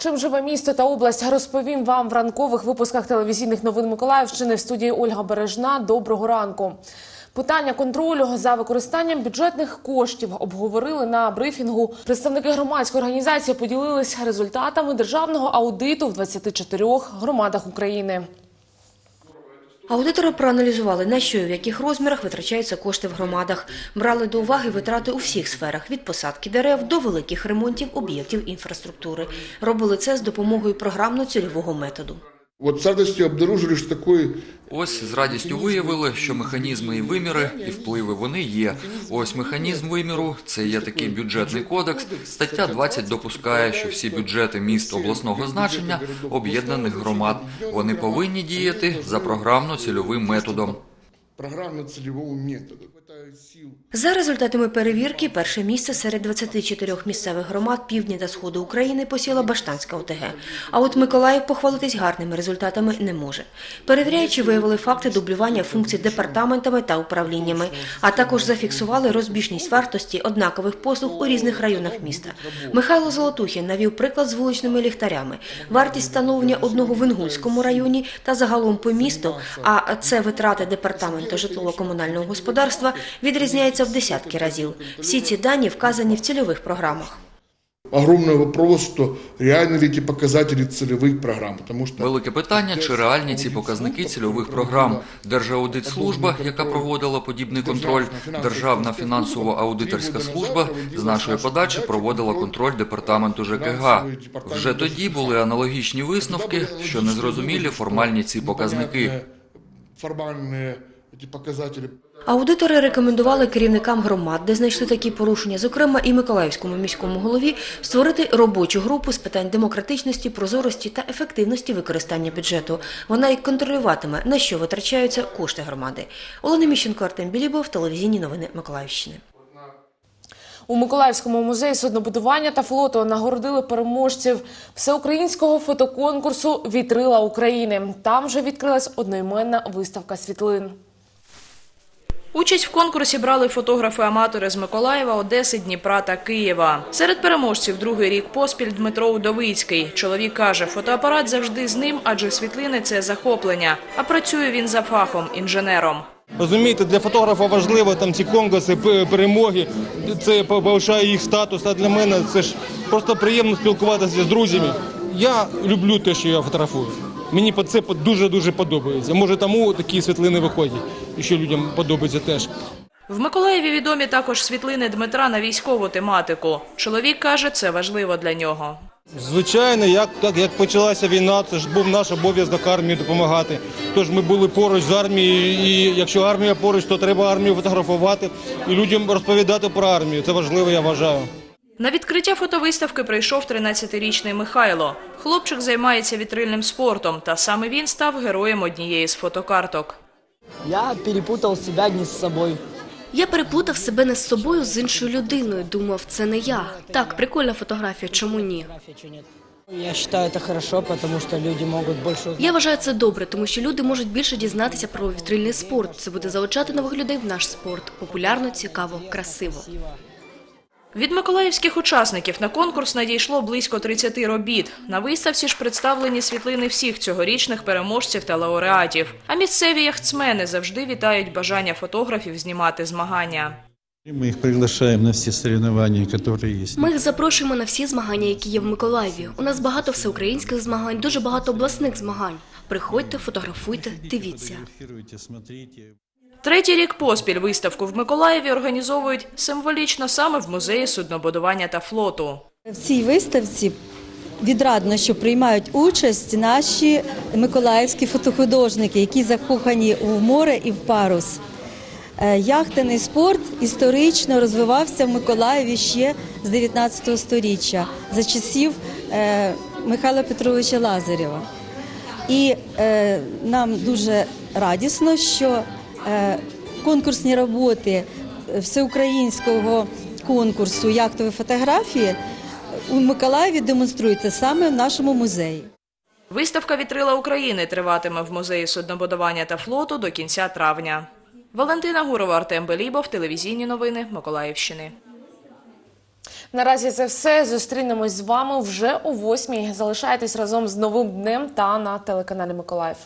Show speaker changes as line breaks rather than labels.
Чим живе місто та область розповім вам в ранкових випусках телевізійних новин Миколаївщини в студії Ольга Бережна. Доброго ранку. Питання контролю за використанням бюджетних коштів обговорили на брифінгу. Представники громадської організації поділилися результатами державного аудиту в 24 громадах України.
Аудитори проаналізували, на що і в яких розмірах витрачаються кошти в громадах. Брали до уваги витрати у всіх сферах – від посадки дерев до великих ремонтів об'єктів інфраструктури. Робили це з допомогою програмно-цільового методу.
Вот с радостью обнаружили, що такої
Ось з радістю виявили, що механізми і виміри, і впливи вони є. Ось механізм виміру це є такий бюджетний кодекс. Стаття 20 допускає, що всі бюджети міст обласного значення об'єднаних громад вони повинні діяти за програмно-цільовим методом.
Програмно-целевого метода. Хватает.
За результатами перевірки, перше місце серед 24 місцевих громад півдня та сходу України посіла Баштанська ОТГ. А от Миколаїв похвалитись гарними результатами не може. Перевіряючи, виявили факти дублювання функцій департаментами та управліннями, а також зафіксували розбіжність вартості однакових послуг у різних районах міста. Михайло Золотухін навів приклад з вуличними ліхтарями. Вартість встановлення одного в Інгульському районі та загалом по місту, а це витрати департаменту житлово-комунального господарства, відрізняється в десятки разів. Всі ці дані вказані в цільових програмах.
Огромный вопрос, что реально ли эти показатели целевых программ, потому что
Велике питання, чи реальні ці показники цільових програм. Держаудитслужба, яка проводила подібний контроль, Державна фінансово-аудиторська служба з нашої подачі проводила контроль департаменту ЖКГ. Вже тоді були аналогічні висновки, що незрозумілі формальні ці показники.
формальные эти показатели
Аудитори рекомендували керівникам громад, де знайшли такі порушення, зокрема і Миколаївському міському голові, створити робочу групу з питань демократичності, прозорості та ефективності використання бюджету. Вона й контролюватиме, на що витрачаються кошти громади. Олена Міщенко, Артем Білібов, телевізійні новини Миколаївщини.
У Миколаївському музеї суднобудування та флоту нагородили переможців всеукраїнського фотоконкурсу Вітрила України. Там вже відкрилась одноіменна виставка світлин.
Участь в конкурсі брали фотографи-аматори з Миколаєва, Одеси, Дніпра та Києва. Серед переможців другий рік поспіль Дмитро Удовицький. Чоловік каже, фотоапарат завжди з ним, адже світлини – це захоплення. А працює він за фахом – інженером.
Розумієте, для фотографа важливо там ці конкурси, перемоги. Це повишає їх статус. А для мене це ж просто приємно спілкуватися з друзями. Я люблю те, що я фотографую. Мені по- це дуже дуже подобається. Може, тому такі світлини виходять, і що людям подобається теж.
В Миколаєві відомі також світлини Дмитра на військову тематику. Чоловік каже, це важливо для нього.
Звичайно, як, як, як почалася війна, це ж був наш обов'язок армії допомагати. Тож ми були поруч з армією, і якщо армія поруч, то треба армію фотографувати і людям розповідати про армію. Це важливо, я вважаю.
На відкриття фотовиставки прийшов 13-річний Михайло. Хлопчик займається вітрильним спортом, та саме він став героєм однієї з фотокарток.
Я перепутал себя не с собой.
Я переплутав себе не з собою з іншою людиною. Думав, це не я. Так, прикольна фотографія, чому ні?
Я считаю это хорошо, потому что люди могут больше узнать.
Я вважаю це добре, тому що люди можуть більше дізнатися про вітрильний спорт. Це буде залучати нових людей в наш спорт. Популярно, цікаво, красиво.
Від миколаївських учасників на конкурс надійшло близько 30 робіт. На виставці ж представлені світлини всіх цьогорічних переможців та лауреатів. А місцеві яхтсмени завжди вітають бажання фотографів знімати змагання.
Мы их приглашаем на все соревнования, которые есть.
Ми їх запрошуємо на всі змагання, які є в Миколаєві. У нас багато всеукраїнських змагань, дуже багато обласних змагань. Приходьте, фотографуйте, дивіться.
Третій рік поспіль виставку в Миколаєві організовують символічно саме в музеї суднобудування та флоту.
В цій виставці відрадно, що приймають участь наші миколаївські фотохудожники, які закохані в море і в парус. Е, Яхтений спорт історично розвивався в Миколаєві ще з 19 століття за часів е, Михайла Петровича Лазарєва. І е, нам дуже радісно, що конкурсні роботи всеукраїнського конкурсу яхтової фотографії у Миколаєві демонструються саме в нашому музеї.
Виставка «Вітрила України» триватиме в музеї суднобудування та флоту до кінця травня. Валентина Гурова, Артем Белібов, телевізійні новини Миколаївщини.
Наразі це все. Зустрінемось з вами вже о восьмій. Залишайтесь разом з новим днем та на телеканалі Миколаїв.